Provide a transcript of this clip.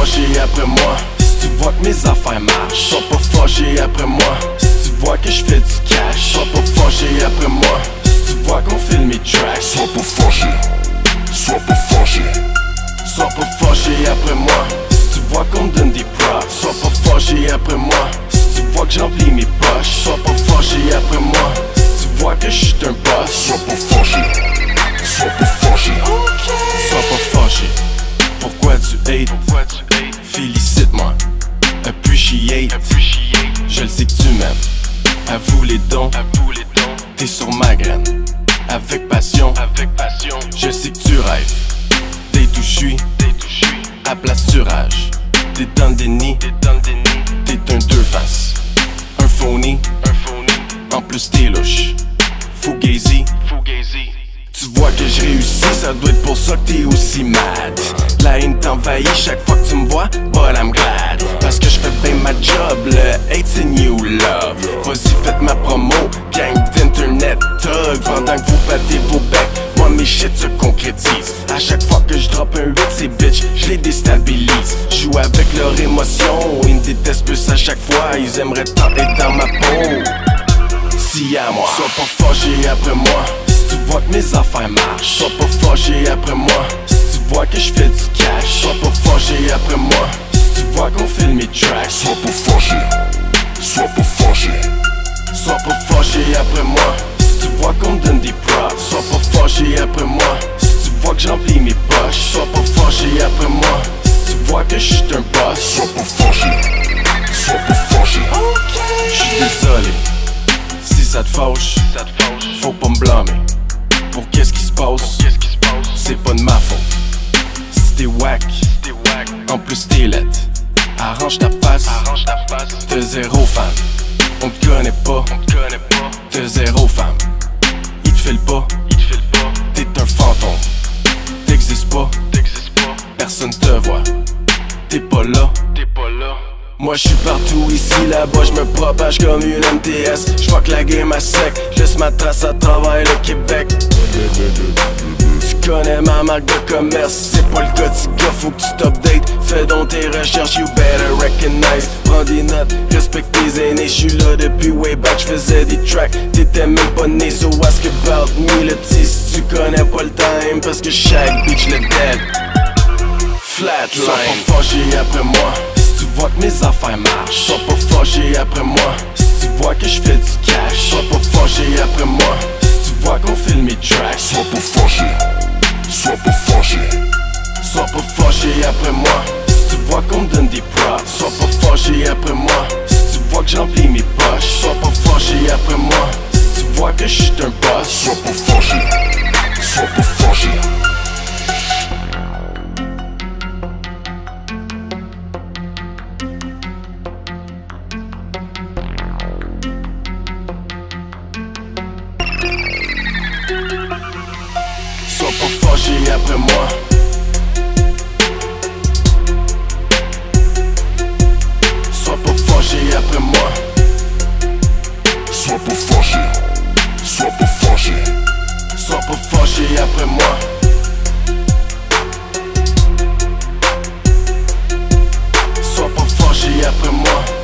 fâché après moi. Si tu vois que mes affaires marchent Sois pas fâché après moi. Si tu vois que je fais du cash Sois pas fâché après moi. Si tu vois qu'on filme mes tracks Sois pas fâché, sois pas fâché, Sois pas fâché après moi. Si tu vois qu'on me donne des props Sois pas fâché après moi. Si tu vois que j'emplis mes poches Sois pas fâché après moi. Si tu vois que je suis un boss sois pas fâché, sois pas fâché, Sois pas fâché tu hates Félicite-moi. Appreciate. Je le sais que tu m'aimes. Avoue les dons. T'es sur ma graine. Avec passion. Je sais que tu rêves. T'es j'suis À place tu T'es dans le déni ça doit être pour ça que t'es aussi mad. La haine t'envahit chaque fois que tu me vois, but I'm glad. Parce que je fais bien ma job, le hate c'est new love. Vas-y faites ma promo, gang d'internet thug. Pendant que vous battez vos becs, moi mes shit se concrétisent. À chaque fois que je drop un 8 ces bitches, je les déstabilise. Joue avec leur émotion, ils me détestent plus à chaque fois Ils aimeraient tant être dans ma peau. Si à moi. Sois pas fâché après moi vois que mes affaires marchent. Sois pas fâché après moi Si tu vois que je fais du cash. Sois pas fâché après moi Si tu vois qu'on filme mes tracks. Sois pas fâché, sois pas fâché, Sois pas fâché après moi Si tu vois qu'on me donne des props. Sois pas fâché après moi Si tu vois que j'emplis mes poches. Sois pas fâché après moi Si tu vois que je suis un boss. Sois pas fâché, sois pas fâché, J'suis désolé Si ça te fâche. Faut pas me blâmer passe. C'est pas de ma faute. Si t'es wack En plus t'es laide Arrange ta face. T'es zéro fan. On te connaît pas. T'es zéro femme Il te file pas. T'es un fantôme. T'existes pas. Personne te voit. T'es pas là moi je suis partout ici, là-bas, je me propage comme une MTS Je vois que la game a sec, laisse ma trace à travers le Québec. Tu connais ma marque de commerce, c'est pas le quotidien, faut que tu t'updates. Fais donc tes recherches, you better recognize. Prends des notes, respecte tes aînés, je suis là depuis way back, je faisais des tracks. T'étais même pas né, so ask about me le petit Si tu connais pas le time, parce que chaque bitch le dead. Flatline. Sois pas fâché après moi tu vois que mes affaires marchent. Sois pas fâché après moi Si tu vois que je fais du cash. Sois pas fâché après moi Si tu vois qu'on filme mes tracks. Sois pas fâché, sois pas fâché, Sois pas fâché après moi Si tu vois qu'on me donne des props. Sois pas fâché après moi Si tu vois que j'emplis mes poches. Sois pas fâché après moi Si tu vois que je suis un boss. Sois pas fâché, sois pas fâché, Fâché après moi. Sois pas fâché après moi. Sois pas fâché, sois pas fâché, Sois pas fâché après moi. Sois pas fâché après moi